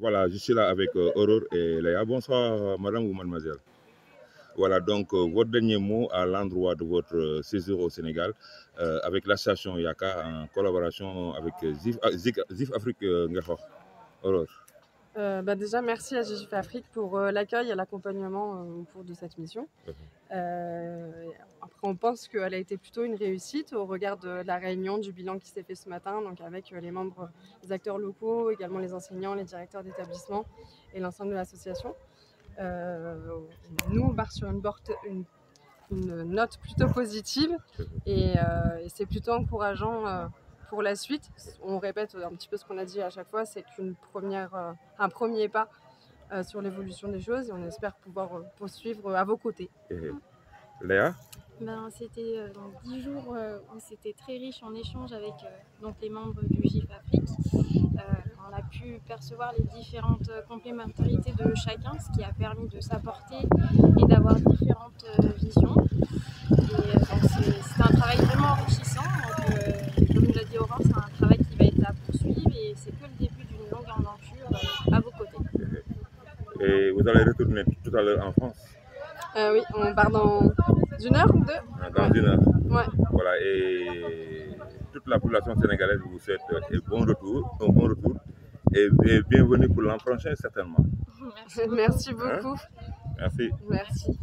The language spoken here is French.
Voilà, je suis là avec euh, Aurore et Léa. Bonsoir, madame ou mademoiselle. Voilà, donc euh, votre dernier mot à l'endroit de votre euh, séjour au Sénégal euh, avec l'association Yaka en collaboration avec ZIF, ah, ZIF Afrique Ngexox. Aurore. Bah déjà, merci à GGF Afrique pour l'accueil et l'accompagnement au cours de cette mission. On pense qu'elle a été plutôt une réussite au regard de la réunion, du bilan qui s'est fait ce matin, donc avec euh, les membres, les acteurs locaux, également les enseignants, les directeurs d'établissement et l'ensemble de l'association. Euh, nous, on part sur une, note plutôt positive et, euh, c'est plutôt encourageant pour la suite. On répète un petit peu ce qu'on a dit à chaque fois, c'est qu'une première, un premier pas sur l'évolution des choses et on espère pouvoir poursuivre à vos côtés. Léa? Ben, c'était euh, donc 10 jours euh, où c'était très riche en échanges avec euh, donc les membres du GIF Afrique. Euh, on a pu percevoir les différentes complémentarités de chacun, ce qui a permis de s'apporter et d'avoir différentes euh, visions. Et euh, donc c'est c'est un travail vraiment enrichissant. Donc, euh, comme l'a dit Aurore, c'est un travail qui va être à poursuivre et c'est que le début d'une longue aventure euh, à vos côtés. Et vous allez retourner tout à l'heure en France, Euh, oui, on part dans une heure ou deux hein, dans une heure. Ouais. Voilà, et toute la population sénégalaise vous souhaite un bon retour, un bon retour et, et bienvenue pour l'an prochain certainement. Merci. Merci beaucoup. Merci. Merci.